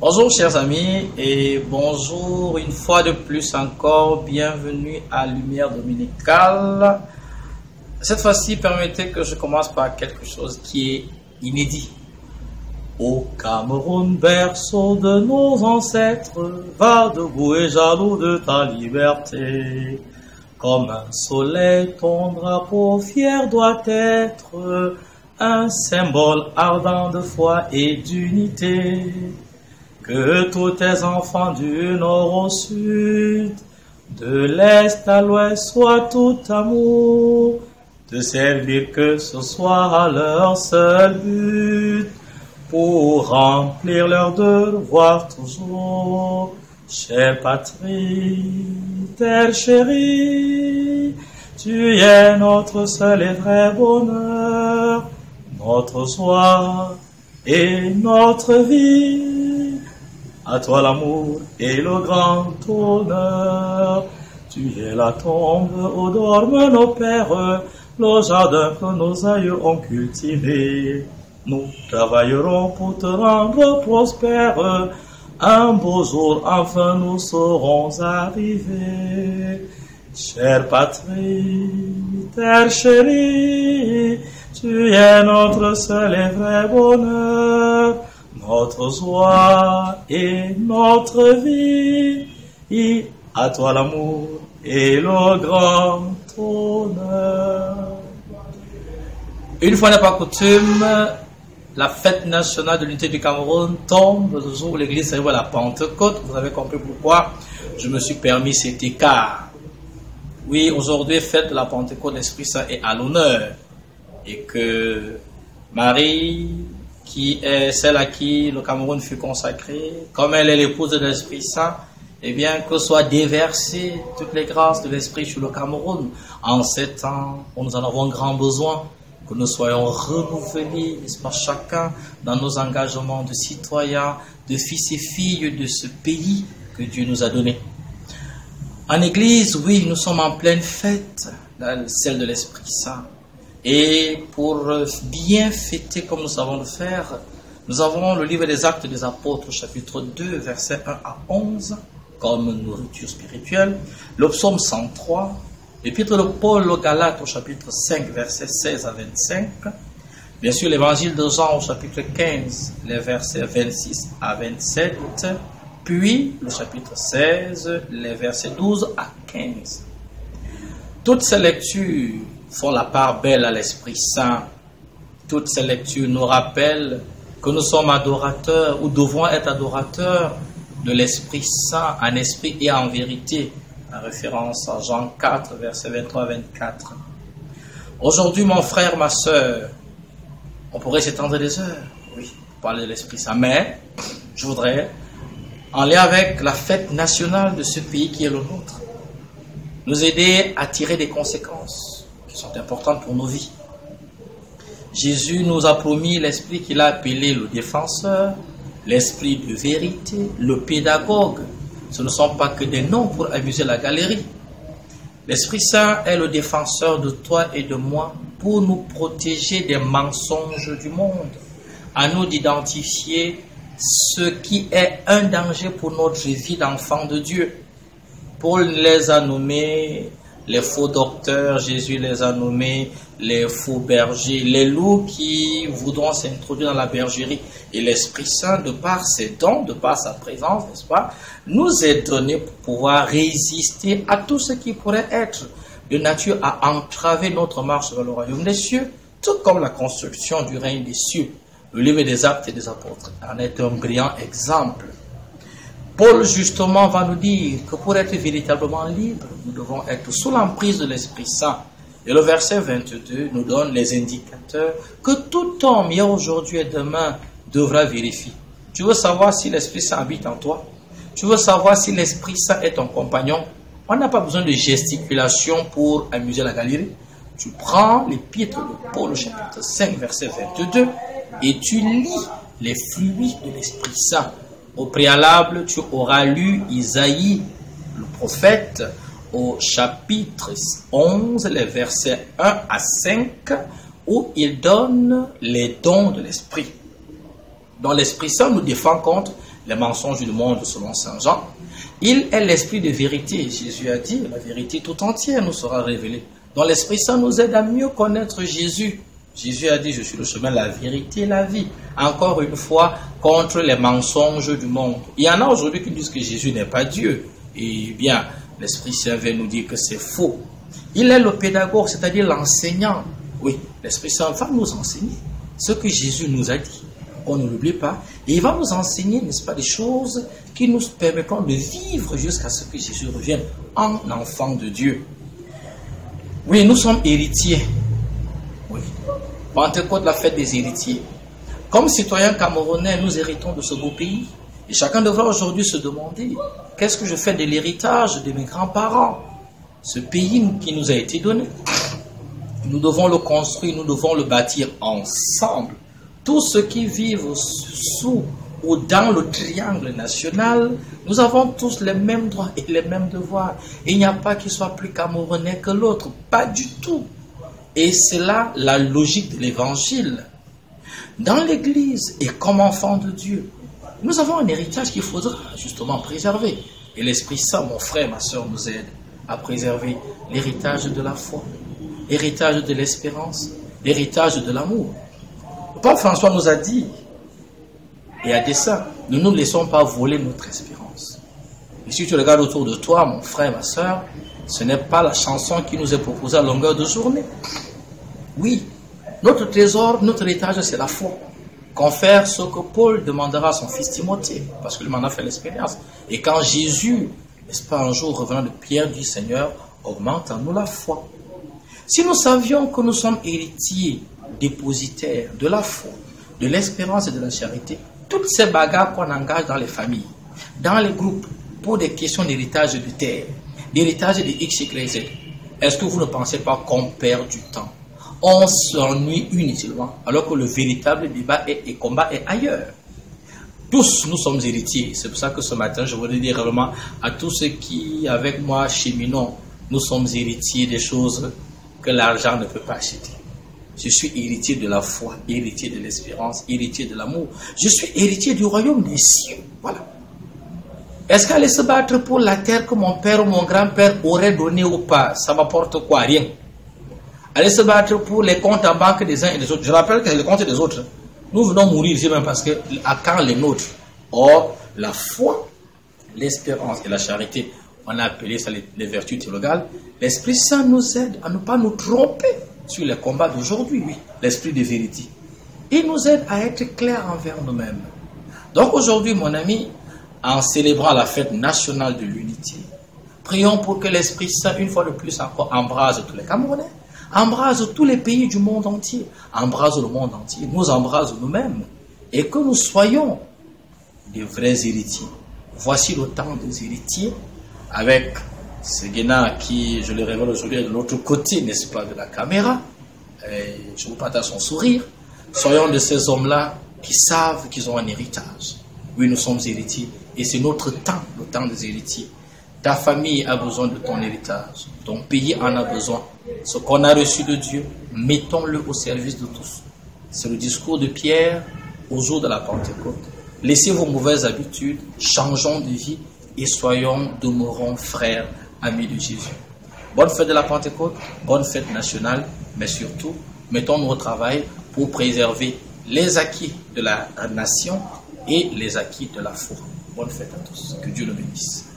Bonjour chers amis et bonjour une fois de plus encore, bienvenue à Lumière Dominicale. Cette fois-ci, permettez que je commence par quelque chose qui est inédit. Au Cameroun, berceau de nos ancêtres, va debout et jaloux de ta liberté. Comme un soleil, ton drapeau fier doit être un symbole ardent de foi et d'unité. Que tous tes enfants du nord au sud, de l'est à l'ouest soient tout amour, de servir que ce soit leur seul but, pour remplir leur devoir toujours. Chère patrie, terre chérie, tu es notre seul et vrai bonheur, notre joie et notre vie. À toi l'amour et le grand honneur. Tu es la tombe où dorment nos pères, le jardin que nos aïeux ont cultivé. Nous travaillerons pour te rendre prospère. Un beau jour, enfin, nous serons arrivés. Chère patrie, terre chérie, tu es notre seul et vrai bonheur notre joie et notre vie. Et à toi l'amour et le grand honneur. Une fois n'est pas coutume, la fête nationale de l'unité du Cameroun tombe le jour où l'église célèbre la Pentecôte. Vous avez compris pourquoi je me suis permis cet écart. Oui, aujourd'hui, fête de la Pentecôte, l'Esprit Saint est à l'honneur. Et que Marie, qui est celle à qui le Cameroun fut consacré, comme elle est l'épouse de l'Esprit Saint, eh bien, que soient déversées toutes les grâces de l'Esprit sur le Cameroun en ces temps où nous en avons grand besoin, que nous soyons renouvelés, n'est-ce pas, chacun dans nos engagements de citoyens, de fils et filles de ce pays que Dieu nous a donné. En Église, oui, nous sommes en pleine fête, celle de l'Esprit Saint. Et pour bien fêter comme nous savons le faire, nous avons le livre des Actes des Apôtres, chapitre 2, versets 1 à 11, comme nourriture spirituelle, le psaume 103, l'épître de Paul au Galate au chapitre 5, versets 16 à 25, bien sûr l'évangile de Jean au chapitre 15, les versets 26 à 27, puis le chapitre 16, les versets 12 à 15. Toutes ces lectures font la part belle à l'Esprit Saint. Toutes ces lectures nous rappellent que nous sommes adorateurs ou devons être adorateurs de l'Esprit Saint en esprit et en vérité, en référence à Jean 4, verset 23-24. Aujourd'hui, mon frère, ma soeur, on pourrait s'étendre des heures, oui, pour parler de l'Esprit Saint, mais je voudrais, en lien avec la fête nationale de ce pays qui est le nôtre, nous aider à tirer des conséquences sont importantes pour nos vies. Jésus nous a promis l'esprit qu'il a appelé le défenseur, l'esprit de vérité, le pédagogue. Ce ne sont pas que des noms pour amuser la galerie. L'Esprit Saint est le défenseur de toi et de moi pour nous protéger des mensonges du monde, à nous d'identifier ce qui est un danger pour notre vie d'enfant de Dieu. Paul les a nommés les faux docteurs, Jésus les a nommés les faux bergers, les loups qui voudront s'introduire dans la bergerie. Et l'Esprit Saint, de par ses dons, de par sa présence, n'est-ce pas, nous est donné pour pouvoir résister à tout ce qui pourrait être de nature à entraver notre marche vers le royaume des cieux, tout comme la construction du règne des cieux. Le livre des actes et des apôtres en est un brillant exemple. Paul justement va nous dire que pour être véritablement libre, nous devons être sous l'emprise de l'Esprit Saint. Et le verset 22 nous donne les indicateurs que tout homme, hier, aujourd'hui et demain, devra vérifier. Tu veux savoir si l'Esprit Saint habite en toi? Tu veux savoir si l'Esprit Saint est ton compagnon? On n'a pas besoin de gesticulation pour amuser la galerie. Tu prends l'épître de Paul, chapitre 5, verset 22, et tu lis les fluides de l'Esprit Saint au préalable, tu auras lu Isaïe, le prophète, au chapitre 11, les versets 1 à 5, où il donne les dons de l'Esprit. Dans l'Esprit Saint nous défend contre les mensonges du monde selon Saint Jean. Il est l'esprit de vérité. Jésus a dit, la vérité tout entière nous sera révélée. Donc l'Esprit Saint nous aide à mieux connaître Jésus. Jésus a dit, je suis le chemin, la vérité la vie. Encore une fois, contre les mensonges du monde. Il y en a aujourd'hui qui disent que Jésus n'est pas Dieu. Et bien, l'Esprit Saint vient nous dire que c'est faux. Il est le pédagogue, c'est-à-dire l'enseignant. Oui, l'Esprit Saint va nous enseigner ce que Jésus nous a dit. On ne l'oublie pas. Et il va nous enseigner, n'est-ce pas, des choses qui nous permettront de vivre jusqu'à ce que Jésus revienne en enfant de Dieu. Oui, nous sommes héritiers. Oui. Pentecôte, la fête des héritiers. Comme citoyens camerounais, nous héritons de ce beau pays. Et chacun devrait aujourd'hui se demander, qu'est-ce que je fais de l'héritage de mes grands-parents Ce pays qui nous a été donné? Nous devons le construire, nous devons le bâtir ensemble. Tous ceux qui vivent sous ou dans le triangle national, nous avons tous les mêmes droits et les mêmes devoirs. Il n'y a pas qui soit plus camerounais que l'autre, pas du tout. Et c'est là la logique de l'évangile. Dans l'Église et comme enfant de Dieu, nous avons un héritage qu'il faudra justement préserver. Et l'Esprit Saint, mon frère, ma soeur, nous aide à préserver l'héritage de la foi, l'héritage de l'espérance, l'héritage de l'amour. Pape François nous a dit et à dessein, ne nous laissons pas voler notre espérance. Et si tu regardes autour de toi, mon frère, ma soeur, ce n'est pas la chanson qui nous est proposée à longueur de journée. Oui, notre trésor, notre héritage, c'est la foi. Confère ce que Paul demandera à son fils Timothée, parce que lui m'en a fait l'expérience. Et quand Jésus, n'est-ce pas, un jour revenant de Pierre, du Seigneur, augmente en nous la foi. Si nous savions que nous sommes héritiers, dépositaires de la foi, de l'espérance et de la charité, toutes ces bagarres qu'on engage dans les familles, dans les groupes, pour des questions d'héritage de terre, d'héritage de X, Y, Z, est-ce que vous ne pensez pas qu'on perd du temps? On s'ennuie inutilement, alors que le véritable débat et, combat est ailleurs. Tous, nous sommes héritiers. C'est pour ça que ce matin, je voudrais dire vraiment à tous ceux qui, avec moi, cheminons, nous sommes héritiers des choses que l'argent ne peut pas acheter. Je suis héritier de la foi, héritier de l'espérance, héritier de l'amour. Je suis héritier du royaume des cieux. Voilà. Est-ce qu'aller se battre pour la terre que mon père ou mon grand-père aurait donné ou pas? Ça m'apporte quoi? Rien. Aller se battre pour les comptes en banque des uns et des autres. Je rappelle que les comptes des autres. Nous venons mourir ici même parce que à quand les nôtres Or, la foi, l'espérance et la charité, on a appelé ça les, les vertus théologales. L'Esprit Saint nous aide à ne pas nous tromper sur les combats d'aujourd'hui, oui, l'esprit de vérité. Il nous aide à être clairs envers nous-mêmes. Donc aujourd'hui, mon ami, en célébrant la fête nationale de l'unité, prions pour que l'Esprit Saint, une fois de plus encore, embrase tous les Camerounais, embrase tous les pays du monde entier, embrase le monde entier, nous embrase nous-mêmes, et que nous soyons des vrais héritiers. Voici le temps des héritiers, avec c'est Guéna qui, je le révèle aujourd'hui, de l'autre côté, n'est-ce pas, de la caméra. je vous partage son sourire. Soyons de ces hommes-là qui savent qu'ils ont un héritage. Oui, nous sommes héritiers et c'est notre temps, le temps des héritiers. Ta famille a besoin de ton héritage. Ton pays en a besoin. Ce qu'on a reçu de Dieu, mettons-le au service de tous. C'est le discours de Pierre au jour de la Pentecôte. Laissez vos mauvaises habitudes, changeons de vie et soyons, demeurons frères amis de Jésus. Bonne fête de la Pentecôte, bonne fête nationale, mais surtout, mettons-nous au travail pour préserver les acquis de la nation et les acquis de la foi. Bonne fête à tous. Que Dieu le bénisse.